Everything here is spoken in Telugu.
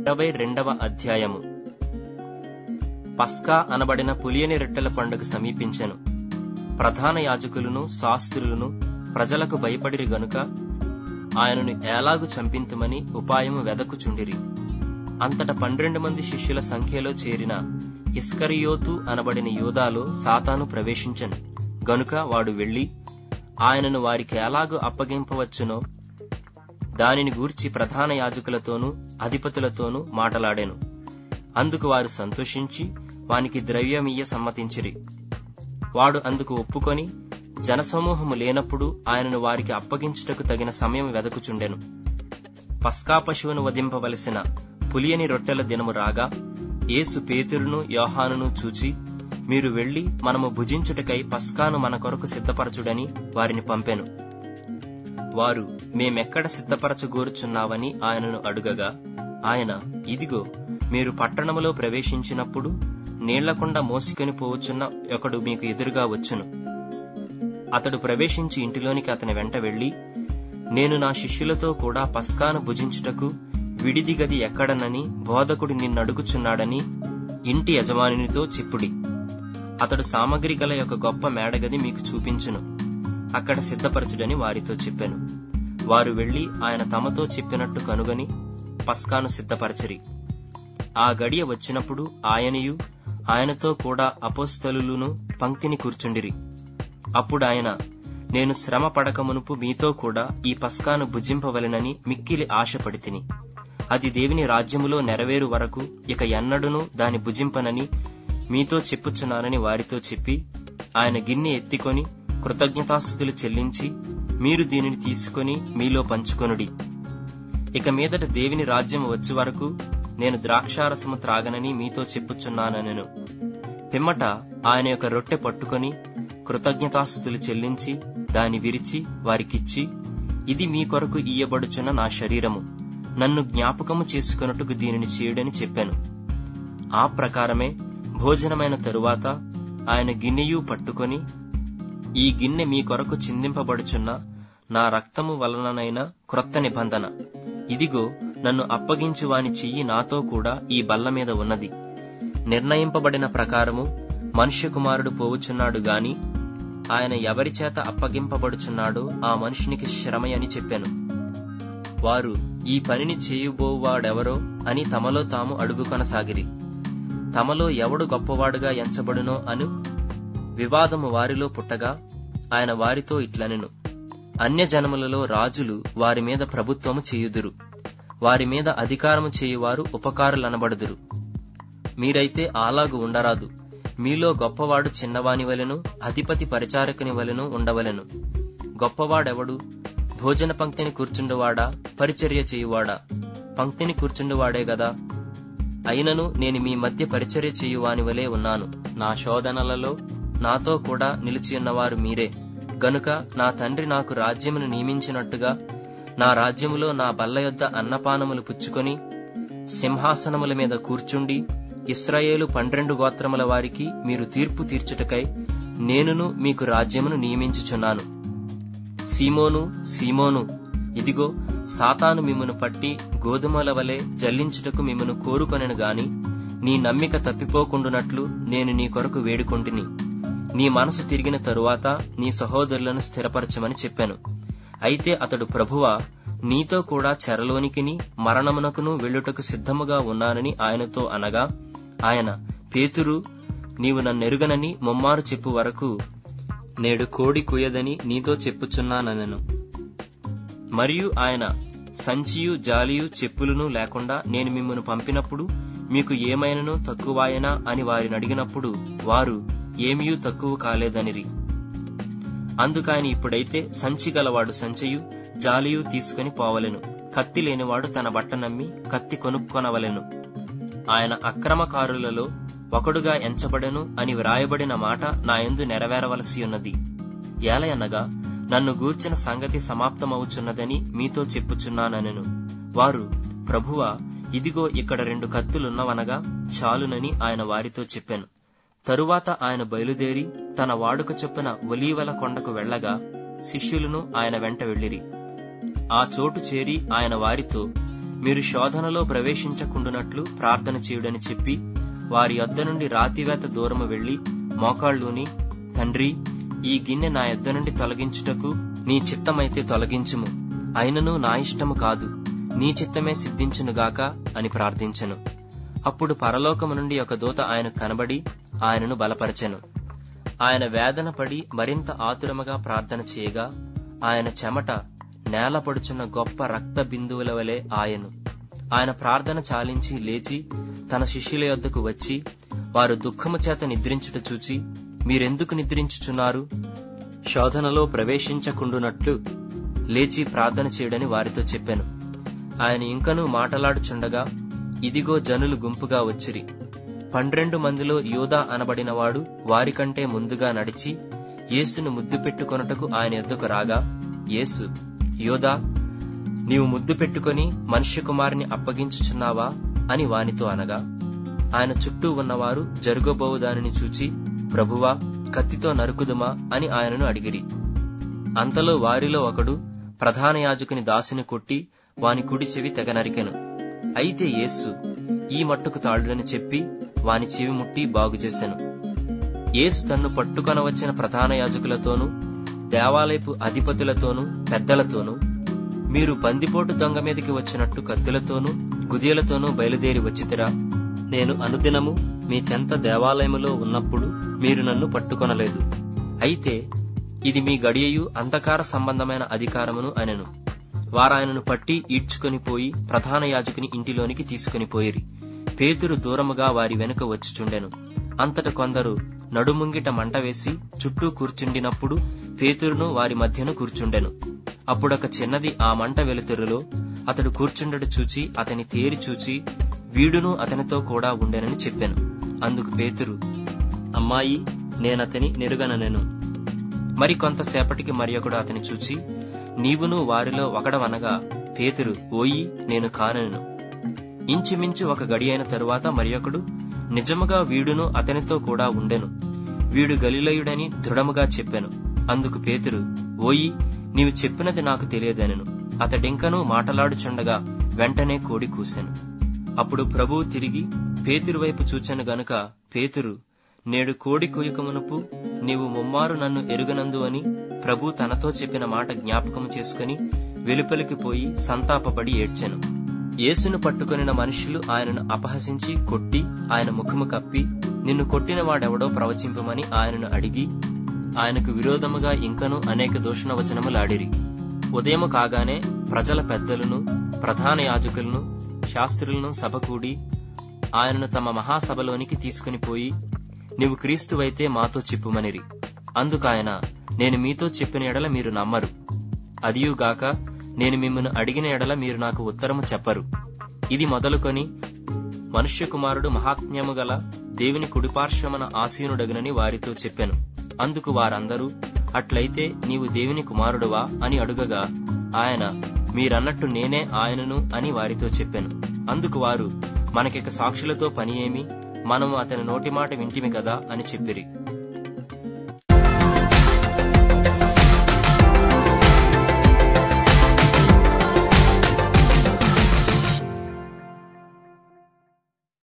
ఇరవై రెండవ అధ్యాయము. పస్కా అనబడిన పులియని రొట్టెల పండుగ సమీపించెను. ప్రధాన యాజకులను శాస్త్రులను ప్రజలకు భయపడిరి గనుక ఆయనను ఏలాగు చంపింతుమని ఉపాయము వెదకుచుండిరి. అంతట పన్నెండు మంది శిష్యుల సంఖ్యలో చేరిన ఇస్కరియోతు అనబడిన యూదాలో సాతాను ప్రవేశించను. గనుక వాడు వెళ్ళి ఆయనను వారికి ఎలాగూ అప్పగింపవచ్చునో దానిని గూర్చి ప్రధాన యాజకులతోనూ అధిపతులతోనూ మాటలాడాను. అందుకు వారు సంతోషించి వానికి ద్రవ్యమియ్య సమ్మతించిరి. వాడు అందుకు ఒప్పుకొని జనసమూహము లేనప్పుడు ఆయనను వారికి అప్పగించుటకు తగిన సమయం వెదకుచుండెను. పస్కా పశువును వధింపవలసిన పులియని రొట్టెల దినము రాగా యేసు పేతురును యోహానును చూచి మీరు వెళ్ళి మనము భుజించుటకై పస్కాను మన కొరకు సిద్ధపరచుడని వారిని పంపెను. వారు మేమెక్కడ సిద్ధపరచగోరుచున్నావని ఆయనను అడుగగా ఆయన ఇదిగో మీరు పట్టణములో ప్రవేశించినప్పుడు నీళ్ళకుండా మోసుకొని పోవచ్చున్న ఒకడు మీకు ఎదురుగా వచ్చును. అతడు ప్రవేశించి ఇంటిలోనికి అతని వెంట వెళ్ళి నేను నా శిష్యులతో కూడా పస్కాను భుజించుటకు విడిది గది ఎక్కడనని బోధకుడు నిన్నడుగుచున్నాడని ఇంటి యజమానినితో చెప్పుడి. అతడు సామగ్రి గల యొక్క గొప్ప మేడగది మీకు చూపించును. అక్కడ సిద్ధపరచుడని వారితో చెప్పాను. వారు వెళ్ళి ఆయన తమతో చెప్పినట్టు కనుగొని పస్కాను సిద్ధపరచరి. ఆ గడియ వచ్చినప్పుడు ఆయనయు ఆయనతో కూడా అపోస్తలులును పంక్తిని కూర్చుండిరి. అప్పుడు ఆయన నేను శ్రమ పడకమునుపు మీతో కూడా ఈ పస్కాను భుజింపవలెనని మిక్కిలి ఆశపడి తిని. అది దేవుని రాజ్యములో నెరవేరు వరకు ఇక ఎన్నడునూ దాని భుజింపనని మీతో చెప్పుచున్నానని వారితో చెప్పి ఆయన గిన్నె ఎత్తికొని కృతజ్ఞతాస్థుతులు చెల్లించి మీరు దీనిని తీసుకొని మీలో పంచుకొనుడి. ఇక మీదట దేవిని రాజ్యం వచ్చే వరకు నేను ద్రాక్షారసము త్రాగనని మీతో చెప్పుచున్నానను పిమ్మట ఆయన యొక్క రొట్టె పట్టుకొని కృతజ్ఞతాస్థుతులు చెల్లించి దాని విరిచి వారికిచ్చి ఇది మీ కొరకు ఇయ్యబడుచున్న నా శరీరము. నన్ను జ్ఞాపకము చేసుకొనుటకు దీనిని చేయుడని చెప్పాను. ఆ ప్రకారమే భోజనమైన తరువాత ఆయన గిన్నెయు పట్టుకొని ఈ గిన్నె మీ కొరకు చిందింపబడుచున్న నా రక్తము వలననైన క్రొత్త నిబంధన. ఇదిగో నన్ను అప్పగించువాని చెయ్యి నాతో కూడా ఈ బల్ల మీద ఉన్నది. నిర్ణయింపబడిన ప్రకారము మనుష్య కుమారుడు పోవుచున్నాడు గాని ఆయన ఎవరి చేత అప్పగింపబడుచున్నాడో ఆ మనుషునికి శ్రమయని చెప్పాను. వారు ఈ పనిని చేయుబోవాడెవరో అని తమలో తాము అడుగు కొనసాగిరి. తమలో ఎవడు గొప్పవాడుగా ఎంచబడునో అను వివాదము వారిలో పుట్టగా ఆయన వారితో ఇట్లనెను. అన్యజనములలో రాజులు వారి మీద ప్రభుత్వము చేయుదురు. వారి మీద అధికారము చేయువారు ఉపకారులనబడుదురు. మీరైతే అలాగు ఉండరాదు. మీలో గొప్పవాడు చిన్నవాని వలెను అధిపతి పరిచారకుని వలెను ఉండవలెను. గొప్పవాడెవడు? భోజన పంక్తిని కూర్చుండువాడా? పరిచర్య చేయువాడా? పంక్తిని కూర్చుండువాడే గదా? అయినను నేను మీ మధ్య పరిచర్య చేయువాని వలె ఉన్నాను. నా శోధనలలో నాతో కూడా నిలిచియున్నవారు మీరే. గనుక నా తండ్రి నాకు రాజ్యమును నియమించినట్టుగా నా రాజ్యములో నా బల్ల యొద్ద అన్నపానములు పుచ్చుకొని సింహాసనముల మీద కూర్చుండి ఇస్రాయేలు పన్నెండు గోత్రముల వారికి మీరు తీర్పు తీర్చుటకై నేనును మీకు రాజ్యమును నియమించుచున్నాను. సీమోను సీమోను ఇదిగో సాతాను మిమ్మను పట్టి గోధుమల వలె జల్లించుటకు మిమ్మను కోరుకొనెను గాని నీ నమ్మిక తప్పిపోకుండునట్లు నేను నీ కొరకు వేడుకొంటిని. నీ మనసు తిరిగిన తరువాత నీ సహోదరులను స్థిరపరచమని చెప్పాను. అయితే అతడు ప్రభువా నీతో కూడా చెరలోనికిని మరణమునకును వెళ్ళుటకు సిద్ధముగా ఉన్నానని ఆయనతో అనగా ఆయన పేతురు నీవు నన్నెరుగనని ముమ్మారు చెప్పు వరకు నేడు కోడి కుయదని నీతో చెప్పుచున్నానెను మరియు ఆయన సంచియు జాలియు చెప్పులను లేకుండా నేను మిమ్మల్ని పంపినప్పుడు మీకు ఏమైనను తక్కువాయనా అని వారిని అడిగినప్పుడు వారు ఏమీ తక్కువ కాలేదనిరి. అందుకని ఇప్పుడైతే సంచి గలవాడు సంచయు జాలియు తీసుకుని పోవలెను. కత్తి లేనివాడు తన బట్ట నమ్మి కత్తి కొనుక్కొనవలెను. ఆయన అక్రమకారులలో ఒకడుగా ఎంచబడెను అని వ్రాయబడిన మాట నాయందు నెరవేరవలసి ఉన్నది. ఏలయనగా నన్ను గూర్చిన సంగతి సమాప్తమవుచున్నదని మీతో చెప్పుచున్నానెను వారు ప్రభువా ఇదిగో ఇక్కడ రెండు కత్తులున్నవనగా చాలునని ఆయన వారితో చెప్పాను. తరువాత ఆయన బయలుదేరి తన వాడుక చొప్పున ఒలీవల కొండకు వెళ్ళగా శిష్యులను ఆయన వెంట వెళ్ళిరి. ఆ చోటు చేరి ఆయన వారితో మీరు శోధనలో ప్రవేశించకుండునట్లు ప్రార్థన చేయుడని చెప్పి వారి యొద్ద నుండి రాతివేత దూరము వెళ్ళి మోకాళ్ళూని తండ్రి ఈ గిన్నె నా యొద్ద నుండి తొలగించుటకు నీ చిత్తమైతే తొలగించుము. అయినను నా ఇష్టము కాదు. నీ చిత్తమే సిద్ధించునుగాక అని ప్రార్థించెను. అప్పుడు పరలోకము నుండి ఒక దూత ఆయన కనబడి ఆయనను బలపరచెను. ఆయన వేదన పడి మరింత ఆతురముగా ప్రార్థన చేయగా ఆయన చెమట నేల పడుచున్న గొప్ప రక్త బిందువుల వలె ఆయను. ఆయన ప్రార్థన చాలించి లేచి తన శిష్యుల యొద్దకు వచ్చి వారు దుఃఖము చేత నిద్రించుట చూచి మీరెందుకు నిద్రించుచున్నారు? శోధనలో ప్రవేశించకుండునట్లు లేచి ప్రార్థన చేయడని వారితో చెప్పాను. ఆయన ఇంకనూ మాటలాడుచుండగా ఇదిగో జనులు గుంపుగా వచ్చిరి. పన్నెండు మందిలో యోధా అనబడినవాడు వారికంటే ముందుగా నడిచి యేసును ముద్దు పెట్టుకొనుటకు ఆయన ఎద్దుకు రాగా యేసు యోధా నీవు ముద్దు పెట్టుకొని మనుష్య కుమారుని అప్పగించుచున్నావా? అని వానితో అనగా ఆయన చుట్టూ ఉన్నవారు జరుగబోవు దానిని చూచి ప్రభువా కత్తితో నరుకుదుమా అని ఆయనను అడిగిరి. అంతలో వారిలో ఒకడు ప్రధాన యాజకుని దాసిని కొట్టి వాని కుడి చెవి తెగ నరికెను. అయితే యేసు ఈ మట్టుకు తాళుడని చెప్పి వాని చెవి ముట్టి బాగుచేశాను యేసు తన్ను పట్టుకొన వచ్చిన ప్రధాన యాజకులతోనూ దేవాలయపు అధిపతులతోనూ పెద్దలతోనూ మీరు బందిపోటు దొంగ మీదకి వచ్చినట్టు కత్తులతోనూ గుదియలతోనూ బయలుదేరి వచ్చితిరా. నేను అనుదినము మీ చెంత దేవాలయములో ఉన్నప్పుడు మీరు నన్ను పట్టుకొనలేదు. అయితే ఇది మీ గడియయు అంధకార సంబంధమైన అధికారమును అనెను. వారాయనను పట్టి ఈడ్చుకొని పోయి ప్రధాన యాజకుని ఇంటిలోనికి తీసుకుని పోయిరి. పేతురు దూరముగా వారి వెనుక వచ్చుచుండెను. అంతట కొందరు నడుముంగిట మంట వేసి చుట్టూ కూర్చుండినప్పుడు పేతురును వారి మధ్యను కూర్చుండెను. అప్పుడొక చిన్నది ఆ మంట వెలుతురులో అతడు కూర్చుండడు చూచి అతని తేరి చూచి వీడును అతనితో కూడా ఉండెనని చెప్పాను. అందుకు పేతురు అమ్మాయి నేనతని నెరుగననెను. మరి కొంతసేపటికి మరి ఒకడు అతని చూచి నీవును వారిలో ఒకడవనగా పేతురు ఓయి నేను కానెను ఇంచుమించు ఒక గడి అయిన తరువాత మరి ఒకడు నిజముగా వీడును అతనితో కూడా ఉండెను. వీడు గలిలయుడని దృఢముగా చెప్పాను. అందుకు పేతురు ఓయి నీవు చెప్పినది నాకు తెలియదనెను. అతడింకనూ మాటలాడుచుండగా వెంటనే కోడి కూసెను. అప్పుడు ప్రభువు తిరిగి పేతురు వైపు చూచాను గనుక పేతురు నేడు కోడి కుయకమునుపు నీవు ముమ్మారు నన్ను ఎరుగనందు అని ప్రభు తనతో చెప్పిన మాట జ్ఞాపకము చేసుకుని వెలుపలికి పోయి సంతాపపడి ఏడ్చెను. యేసును పట్టుకొనిన మనుషులు ఆయనను అపహసించి కొట్టి ఆయన ముఖము కప్పి నిన్ను కొట్టిన వాడెవడో ప్రవచింపమని ఆయనను అడిగి ఆయనకు విరోధముగా ఇంకను అనేక దూషణ వచనములాడిరి ఉదయము కాగానే ప్రజల పెద్దలను ప్రధాన యాజకులను శాస్త్రులను సభకూడి ఆయనను తమ మహాసభలోనికి తీసుకుని పోయి నీవు క్రీస్తువైతే మాతో చెప్పుమనిరి. అందుకాయన నేను మీతో చెప్పిన ఎడల మీరు నమ్మరు. అదియుగాక నేను మిమ్మల్ని అడిగిన ఎడల మీరు నాకు ఉత్తరము చెప్పరు. ఇది మొదలుకొని మనుష్య కుమారుడు మహాత్మ్యము గల దేవుని కుడిపార్శ్వమన ఆసీనుడగునని వారితో చెప్పాను. అందుకు వారందరూ అట్లయితే నీవు దేవుని కుమారుడువా అని అడుగగా ఆయన మీరన్నట్టు నేనే ఆయనను అని వారితో చెప్పాను. అందుకు వారు మనకిక సాక్షులతో పని ఏమి? మనము అతని నోటి మాట వింటిమి కదా అని చెప్పిరి.